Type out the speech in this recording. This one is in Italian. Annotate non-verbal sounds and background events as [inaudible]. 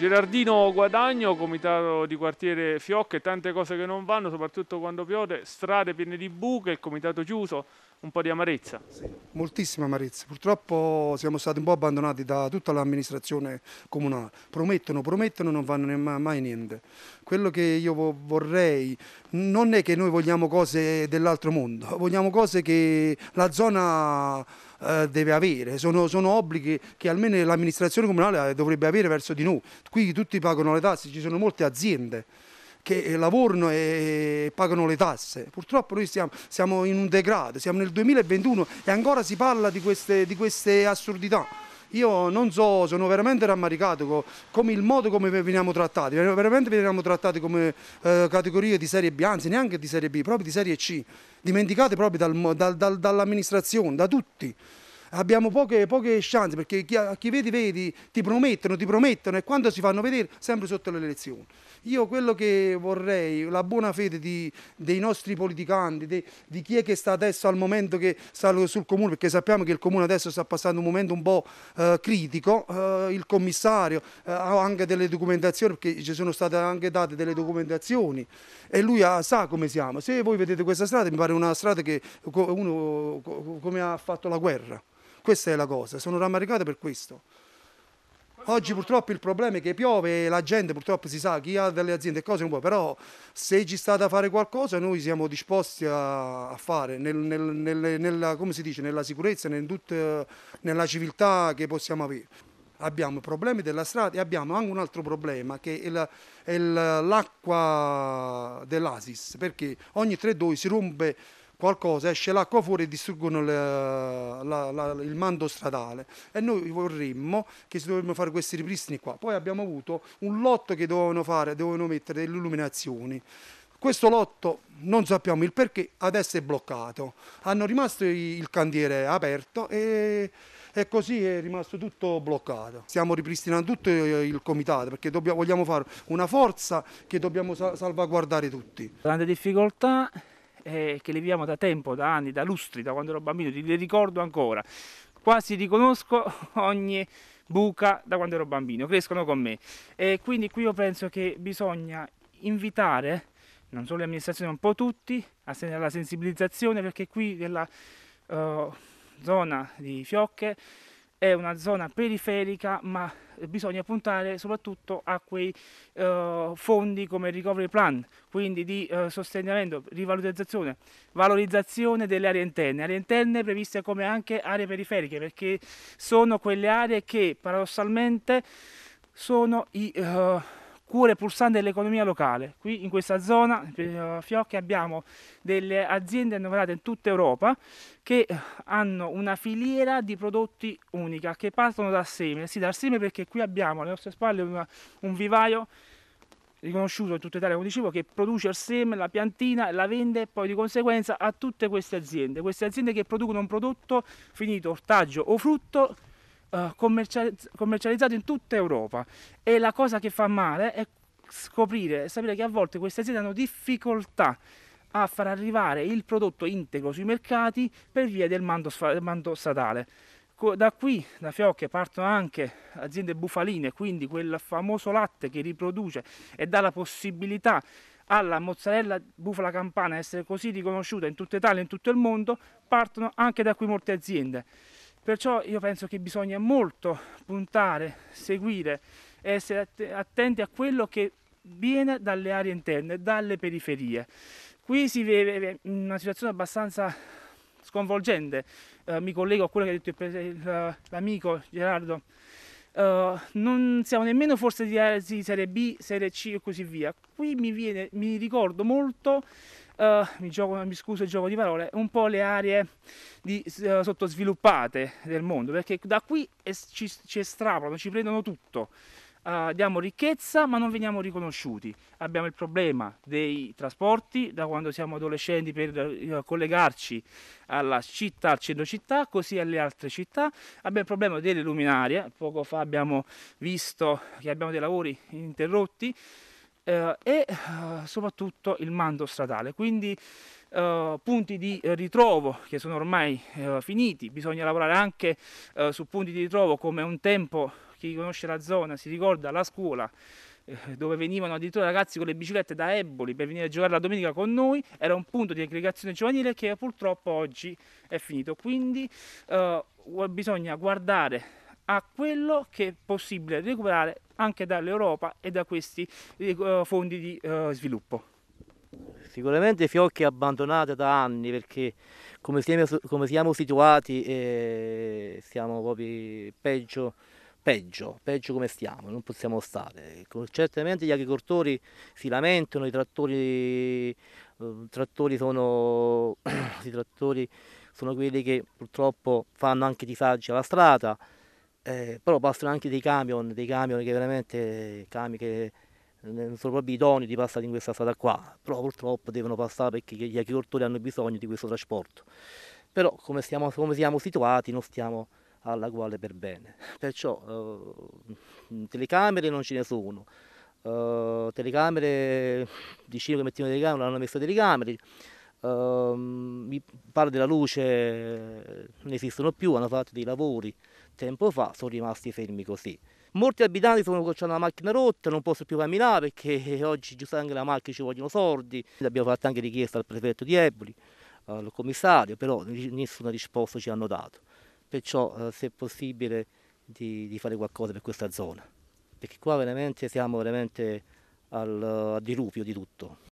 Gerardino Guadagno, comitato di quartiere Fiocche, tante cose che non vanno, soprattutto quando piove, strade piene di buche, il comitato chiuso, un po' di amarezza. Sì, moltissima amarezza. Purtroppo siamo stati un po' abbandonati da tutta l'amministrazione comunale. Promettono, promettono, non fanno mai niente. Quello che io vorrei non è che noi vogliamo cose dell'altro mondo, [laughs] vogliamo cose che la zona eh, deve avere, sono, sono, obblighi che almeno l'amministrazione comunale dovrebbe avere verso di noi. Qui tutti pagano le tasse, ci sono molte aziende che lavorano e pagano le tasse. Purtroppo noi stiamo, siamo in un degrado, siamo nel 2021 e ancora si parla di queste, di queste assurdità. Io non so, sono veramente rammaricato come il modo come veniamo trattati, veramente veniamo trattati come eh, categorie di serie B, anzi neanche di serie B, proprio di serie C, dimenticate proprio dal, dal, dal, dall'amministrazione, da tutti abbiamo poche, poche chance perché chi, chi, vedi vedi ti promettono, ti promettono e quando si fanno vedere sempre sotto le elezioni. Io quello che vorrei, la buona fede di, dei nostri politicanti, di, di, chi è che sta adesso al momento che sta sul comune, perché sappiamo che il comune adesso sta passando un momento un po' eh, critico, eh, il commissario eh, ha anche delle documentazioni, perché ci sono state anche date delle documentazioni e lui ha, sa come siamo. Se voi vedete questa strada, mi pare una strada che uno come ha fatto la guerra. Questa è la cosa, sono rammaricato per questo. Oggi purtroppo il problema è che piove e la gente purtroppo si sa, chi ha delle aziende e cose non può, però se ci sta da fare qualcosa noi siamo disposti a, fare nel, nel, nel, nella, dice, nella, sicurezza, tutta, nella civiltà che possiamo avere. Abbiamo problemi della strada e abbiamo anche un altro problema che è, l'acqua dell'Asis, perché ogni tre due si rompe qualcosa, esce l'acqua fuori e distruggono le, la, la, il mando stradale e noi vorremmo che si dovevano fare questi ripristini qua. Poi abbiamo avuto un lotto che dovevano fare, dovevano mettere delle illuminazioni. Questo lotto non sappiamo il perché, adesso è bloccato. Hanno rimasto il cantiere aperto e, e così è rimasto tutto bloccato. Stiamo ripristinando tutto il comitato perché dobbiamo, vogliamo fare una forza che dobbiamo salvaguardare tutti. Grande difficoltà eh, che le viviamo da tempo, da anni, da lustri, da quando ero bambino, li ricordo ancora. Quasi riconosco [laughs] ogni buca da quando ero bambino, crescono con me. E quindi qui io penso che bisogna invitare non solo l'amministrazione, ma un po' tutti alla sensibilizzazione perché qui nella uh, zona di Fiocche è una zona periferica ma bisogna puntare soprattutto a quei uh, fondi come il recovery plan, quindi di uh, sostenimento, rivalutazione, valorizzazione delle aree interne, aree interne previste come anche aree periferiche, perché sono quelle aree che paradossalmente sono i uh, cuore pulsante dell'economia locale. Qui in questa zona, uh, Fiocchi, abbiamo delle aziende annoverate in tutta Europa che eh, hanno una filiera di prodotti unica, che partono dal seme. Sì, dal seme perché qui abbiamo alle nostre spalle una, un vivaio riconosciuto in tutta Italia, come dicevo, che produce il seme, la piantina la vende poi di conseguenza a tutte queste aziende. Queste aziende che producono un prodotto finito, ortaggio o frutto uh, commercializzato in tutta Europa e la cosa che fa male è scoprire, sapere che a volte queste aziende hanno difficoltà a far arrivare il prodotto integro sui mercati per via del mando, del mando statale. Da qui, da Fiocche, partono anche aziende bufaline, quindi quel famoso latte che riproduce e dà la possibilità alla mozzarella bufala campana essere così riconosciuta in tutta Italia e in tutto il mondo, partono anche da qui molte aziende. Perciò io penso che bisogna molto puntare, seguire, essere attenti a quello che viene dalle aree interne, dalle periferie. Qui si vive una situazione abbastanza sconvolgente, uh, mi collego a quello che ha detto l'amico Gerardo, uh, non siamo nemmeno forse di serie B, serie C e così via. Qui mi, viene, mi ricordo molto uh, mi, gioco, mi, scuso il gioco di parole, un po' le aree di, uh, sottosviluppate del mondo, perché da qui es- ci, ci estrapolano, ci prendono tutto. Uh, diamo ricchezza ma non veniamo riconosciuti. Abbiamo il problema dei trasporti da quando siamo adolescenti per uh, collegarci alla città, al centro città, così alle altre città. Abbiamo il problema delle luminarie, poco fa abbiamo visto che abbiamo dei lavori interrotti eh, e eh, soprattutto il mando stradale. Quindi Uh, punti di ritrovo che sono ormai uh, finiti, bisogna lavorare anche uh, su punti di ritrovo come un tempo chi conosce la zona si ricorda la scuola eh, dove venivano addirittura ragazzi con le biciclette da Eboli per venire a giocare la domenica con noi, era un punto di aggregazione giovanile che purtroppo oggi è finito. Quindi bisogna guardare a quello che è possibile recuperare anche dall'Europa e da questi uh, fondi di uh, sviluppo. Sicuramente Fiocchi è abbandonata da anni perché come siamo, come siamo situati eh, siamo proprio peggio, peggio, peggio come stiamo, non possiamo stare. Certamente gli agricoltori si lamentano, i trattori, uh, trattori, sono, [coughs] i trattori sono quelli che purtroppo fanno anche disagi alla strada, eh, però passano anche dei camion, dei camion che veramente, camion che non sono proprio idonei di passare in questa strada qua, però purtroppo devono passare perché gli agricoltori hanno bisogno di questo trasporto. Però come, stiamo, come siamo situati non stiamo alla quale per bene. Perciò eh, telecamere non ce ne sono. Uh, telecamere, diceva che mettevano telecamere, non hanno messo telecamere. Uh, mi parlo della luce, non esistono più, hanno fatto dei lavori tempo fa, sono rimasti fermi così. Molti abitanti sono con la macchina rotta, non possono più camminare perché [laughs] oggi giusto anche la macchina ci vogliono soldi. Abbiamo fatto anche richiesta al prefetto di Eboli, al commissario, però nessuna risposta ci hanno dato. Perciò eh, se è possibile di, di, fare qualcosa per questa zona, perché qua veramente siamo veramente al, al dirupio di tutto.